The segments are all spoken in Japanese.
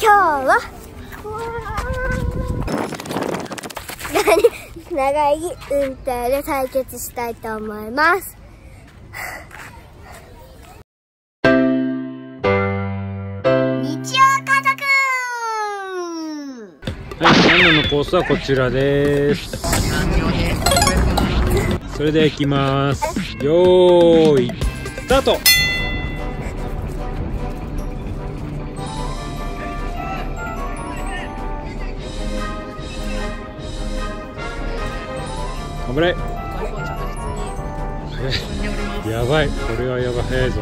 今日は長い運転で対決したいと思います日曜家族はい、ナナのコースはこちらです。それでは行きます。よーい、スタート。頑張れ。やばい、これはやばい、早いぞ。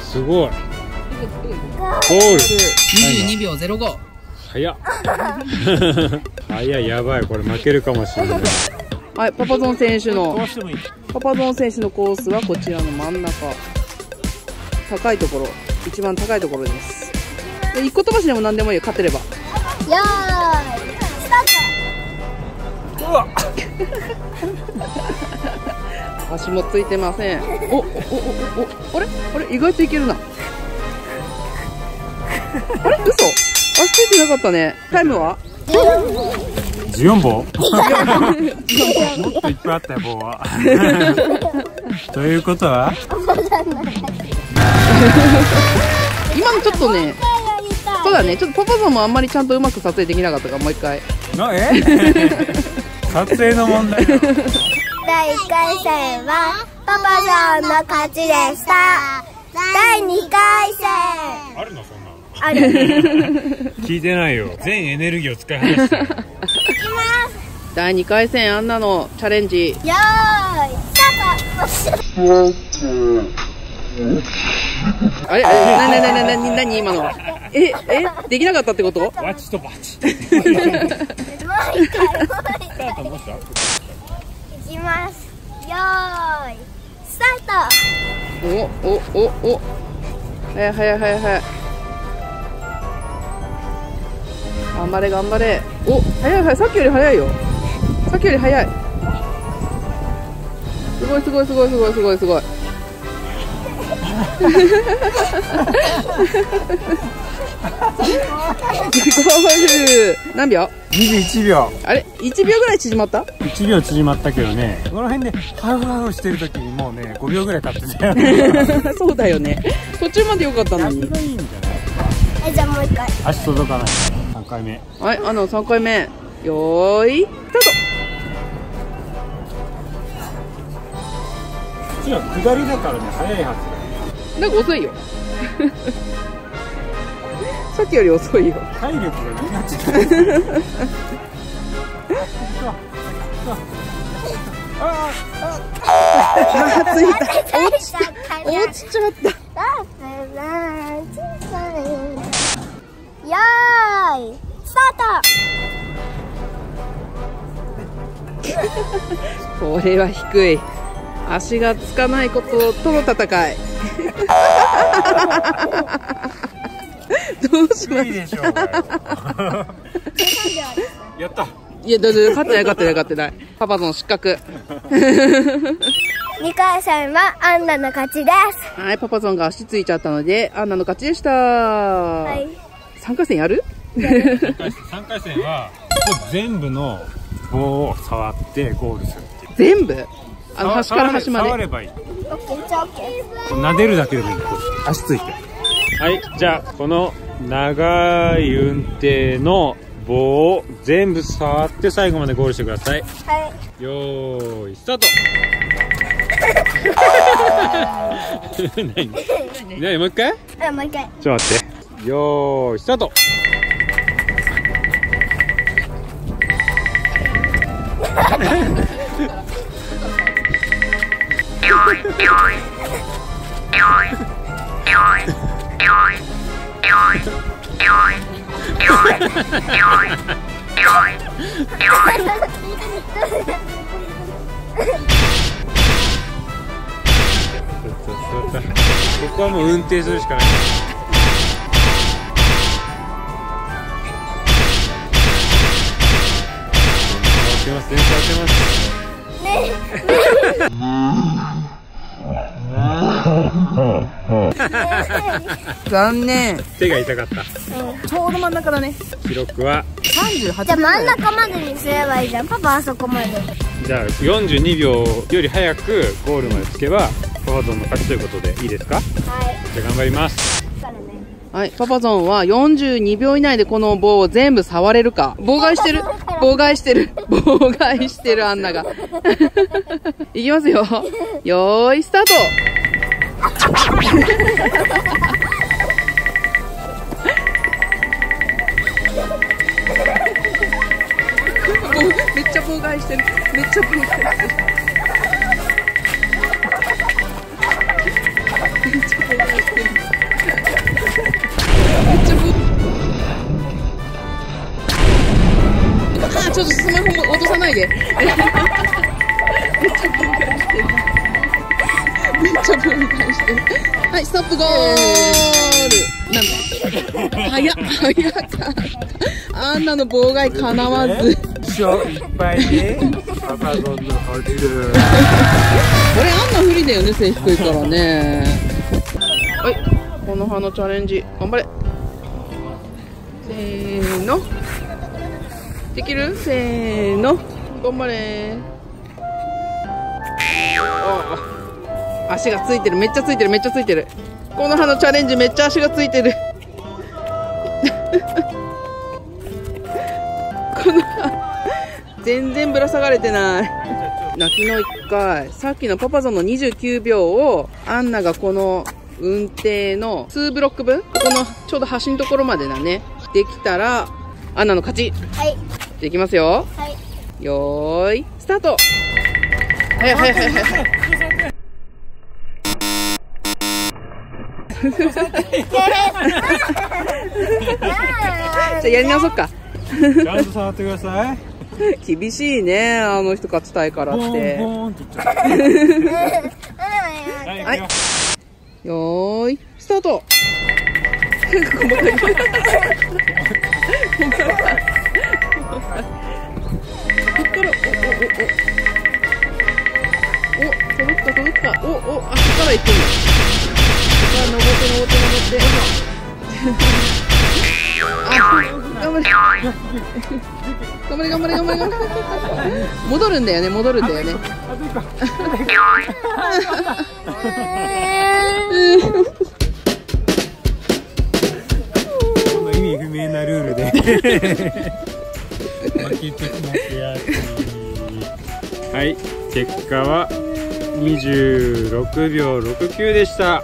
すごい。ゴール。22秒05早っ。早いやばい。これ負けるかもしれない。はい、パパゾン選手の。パパゾン選手のコースはこちらの真ん中。高いところ。一番高いところです。で一個飛ばしでも何でもいいよ。勝てればよーいスターうわ。足もついてません。おおおおおあれ？あれ？意外といけるな。あれ？嘘。足ついてなかったね。タイムは？14棒もっといっぱいあったよ棒は。ということは？今のちょっとねそうだね。ちょっとパパゾンもあんまりちゃんとうまく撮影できなかったからもう一回。なえ？撮影の問題だ。第1回戦はパパさんの勝ちでした。第2回戦。あるの？そんなの。あ る聞いてないよ。全エネルギーを使い果たしたよ第2回戦アンナのチャレンジ。よーいスタートあれ？あれなになになになに今のええ？できなかったってこと？バチとバチいきます。よーいスタート。おおおお早い早い早い早い頑張れ頑張れお早い早いさっきより早いよさっきより早いすごいすごいすごいすごいすごいすごい何秒？21秒。あれ？1秒ぐらい縮まった？1秒縮まったけどね。この辺でハフハフしてる時にもうね5秒ぐらい経ってたよね。そうだよね。途中まで良かったのに。がいいんじゃない？えじゃあもう一回。足届かない。3回目。はい、あの3回目。よーい、スターこっちは下りだからね早いはずトなんか遅いよ。さっきより遅いよ。体力がなああー、ついた。落ちた落ちちゃった。よーいスタート これは低い。足がつかないこととの戦い。どうしますいいでしやったいや、だだ勝ってない勝ってない勝ってない。パパゾン失格。2回戦はアンナの勝ちですはい、パパゾンが足ついちゃったので、アンナの勝ちでした。ははい3回戦やる？3回戦は全部の棒を触ってゴールするっていう全部？あの端から端まで。触ればいい。撫でるだけでもいい。足ついてはいじゃあこの長い運転の棒を全部触って最後までゴールしてくださいはいよーいスタート何何もう一回あもう一回ちょっと待ってよーいスタート ここはもう運転するしかない。触ってますね触ってます残念。手が痛かった。ちょうど真ん中だね。記録は38じゃあ秒真ん中までにすればいいじゃん。パパあそこまでじゃあ42秒より早くゴールまでつけばパパゾンの勝ちということでいいですか？はい。じゃあ頑張ります。はい、パパゾンは42秒以内でこの棒を全部触れるか。妨害してる。妨害してる。妨害してる、アンナが。いきますよ。よーい、スタート めっちゃ妨害してる。めっちゃ妨害してる。ないで。めっちゃ妨害してる。めっちゃ妨害してるはいストップゴール。なんだ。早っ早かった。あんなの妨害かなわず。そういっぱいでパパゾンの勝ちこれあんな不利だよね背低いからね。はいこの葉のチャレンジ頑張れ。せーの。できる？せーの頑張れ。あ足がついてる。めっちゃついてる。めっちゃついてる。この葉のチャレンジめっちゃ足がついてる。この葉全然ぶら下がれてない。泣きの1回。さっきのパパゾンの29秒をアンナがこの運転の2ブロック分？このちょうど端のところまでだね。できたらアンナの勝ち。はい。できますよ。はいよーいスタート。はいはいはいはいじゃあやり直そっかちゃんと触ってください厳しいねあの人勝ちたいからってはい、よよーいスタートから行くんださあ登って登って登ってあ頑張れ頑張れ頑張れ頑張れ頑張れ戻るんだよね戻るんだよねこの意味不明なルールで負けても悔しいはい。結果は26秒69でした。あ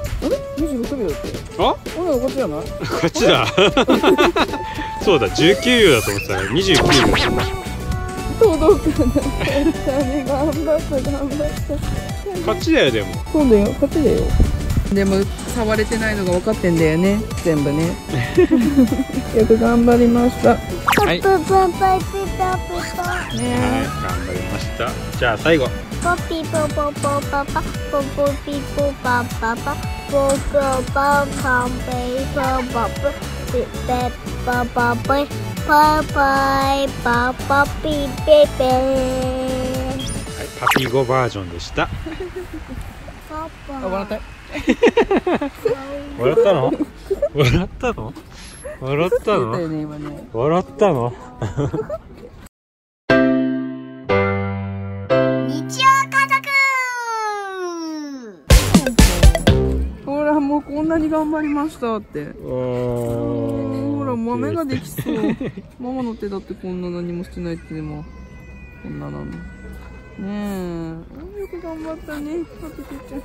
26秒って？あ？俺のこっちじゃない？こっちだ。そうだ19秒だと思ってたから29秒届かな 頑張った頑張った。こっちだよでも。そうだよこっちだよでも触れてないのが分かってんだよね。全部ね。よく頑張りました。はい。頑張りましたじゃあ最後ポピポポポパパポポピポパパパポポパパペポポプピペパパペパパイパパピペペはいパピゴバージョンでしたパパあ 笑ったの？笑ったの？笑ったの？笑ったの？日曜家族ほらもうこんなに頑張りましたって。ほら豆ができそう。ママの手だってこんな何もしてないってでも。こんななの。ねえ。よく頑張ったねパピピちゃん